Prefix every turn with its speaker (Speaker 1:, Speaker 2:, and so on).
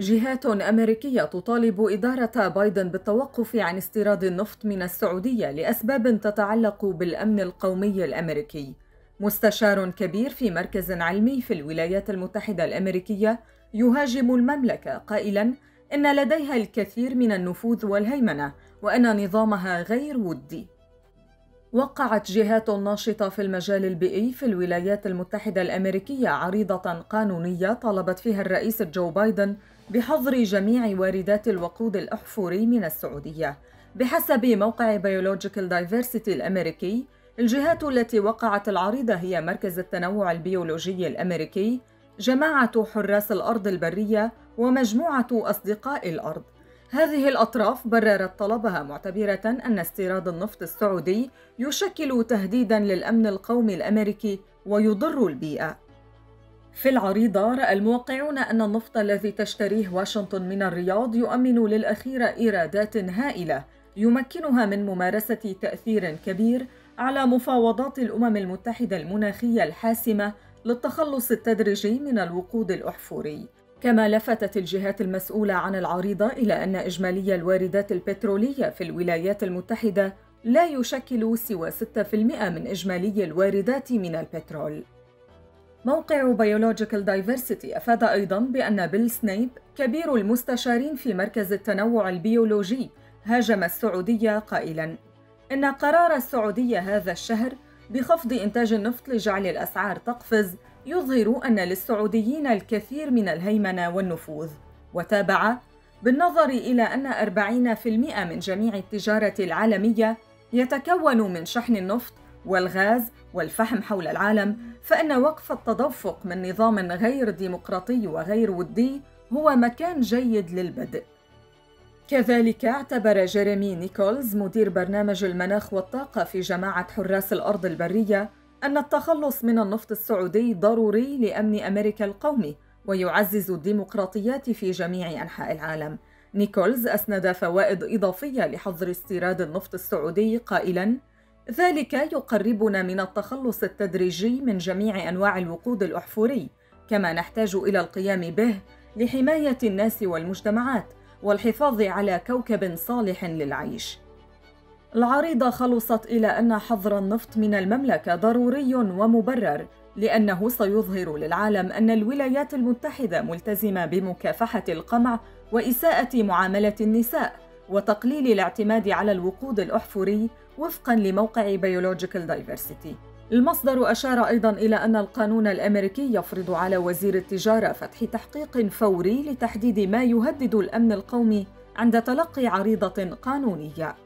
Speaker 1: جهات أمريكية تطالب إدارة بايدن بالتوقف عن استيراد النفط من السعودية لأسباب تتعلق بالأمن القومي الأمريكي. مستشار كبير في مركز علمي في الولايات المتحدة الأمريكية يهاجم المملكة قائلاً إن لديها الكثير من النفوذ والهيمنة وأن نظامها غير ودي. وقعت جهات ناشطة في المجال البيئي في الولايات المتحدة الأمريكية عريضة قانونية طالبت فيها الرئيس جو بايدن بحظر جميع واردات الوقود الأحفوري من السعودية. بحسب موقع بيولوجيكال دايفرسيتي الأمريكي، الجهات التي وقعت العريضة هي مركز التنوع البيولوجي الأمريكي، جماعة حراس الأرض البرية، ومجموعة أصدقاء الأرض. هذه الأطراف بررت طلبها معتبرة أن استيراد النفط السعودي يشكل تهديداً للأمن القومي الأمريكي ويضر البيئة. في العريضة رأى الموقعون أن النفط الذي تشتريه واشنطن من الرياض يؤمن للأخيرة إيرادات هائلة يمكنها من ممارسة تأثير كبير على مفاوضات الأمم المتحدة المناخية الحاسمة للتخلص التدريجي من الوقود الأحفوري. كما لفتت الجهات المسؤولة عن العريضة إلى أن إجمالي الواردات البترولية في الولايات المتحدة لا يشكل سوى 6% من إجمالي الواردات من البترول. موقع بيولوجيكال دايفرسيتي أفاد أيضاً بأن بيل سنيب كبير المستشارين في مركز التنوع البيولوجي هاجم السعودية قائلاً: إن قرار السعودية هذا الشهر بخفض إنتاج النفط لجعل الأسعار تقفز يظهر أن للسعوديين الكثير من الهيمنة والنفوذ وتابع بالنظر إلى أن 40% من جميع التجارة العالمية يتكون من شحن النفط والغاز والفحم حول العالم فإن وقف التدفق من نظام غير ديمقراطي وغير ودي هو مكان جيد للبدء. كذلك اعتبر جيريمي نيكولز مدير برنامج المناخ والطاقة في جماعة حراس الأرض البرية أن التخلص من النفط السعودي ضروري لأمن أمريكا القومي ويعزز الديمقراطيات في جميع أنحاء العالم. نيكولز أسند فوائد إضافية لحظر استيراد النفط السعودي قائلاً: ذلك يقربنا من التخلص التدريجي من جميع أنواع الوقود الأحفوري، كما نحتاج إلى القيام به لحماية الناس والمجتمعات والحفاظ على كوكب صالح للعيش. العريضة خلصت إلى أن حظر النفط من المملكة ضروري ومبرر لأنه سيظهر للعالم أن الولايات المتحدة ملتزمة بمكافحة القمع وإساءة معاملة النساء وتقليل الاعتماد على الوقود الأحفوري وفقا لموقع بيولوجيكال دايفرسيتي المصدر أشار أيضا إلى أن القانون الأمريكي يفرض على وزير التجارة فتح تحقيق فوري لتحديد ما يهدد الأمن القومي عند تلقي عريضة قانونية.